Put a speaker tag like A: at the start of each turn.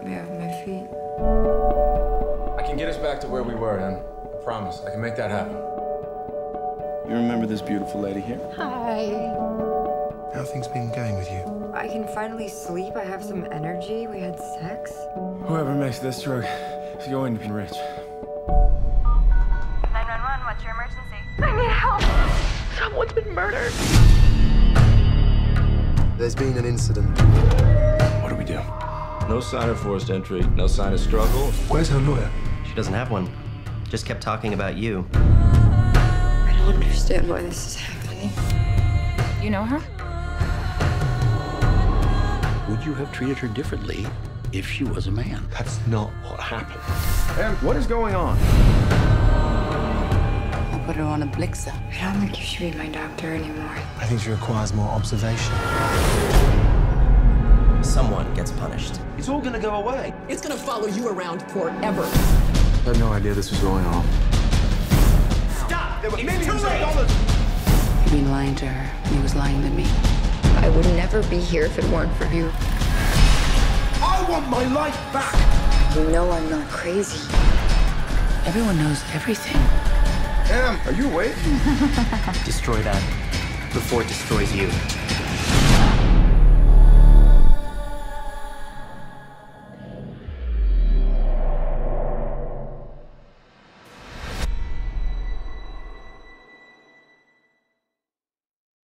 A: got me off my feet.
B: I can get us back to where we were, Em. I promise. I can make that happen.
C: You remember this beautiful lady here?
A: Hi.
D: How things been going with you?
A: I can finally sleep. I have some energy. We had sex.
C: Whoever makes this drug is going to be rich.
E: 911, what's your emergency?
A: I need help. Someone's been murdered.
D: There's been an incident.
C: What do we do?
F: No sign of forced entry, no sign of struggle.
D: Where's her lawyer?
G: She doesn't have one. Just kept talking about you.
A: I don't understand why this is happening.
E: You know her?
H: Would you have treated her differently if she was a man?
D: That's not what happened.
C: Em, what is going on?
I: I put her on Ablixa.
A: I don't think you should be my doctor anymore.
D: I think she requires more observation.
G: Someone gets punished.
C: It's all gonna go away.
I: It's gonna follow you around forever.
C: I had no idea this was going on. Stop! There were millions of dollars!
I: You've been lying to her, and he was lying to me.
A: I would never be here if it weren't for you.
C: I want my life back!
A: You know I'm not crazy.
I: Everyone knows everything.
C: Em, are you awake?
G: Destroy that before it destroys you.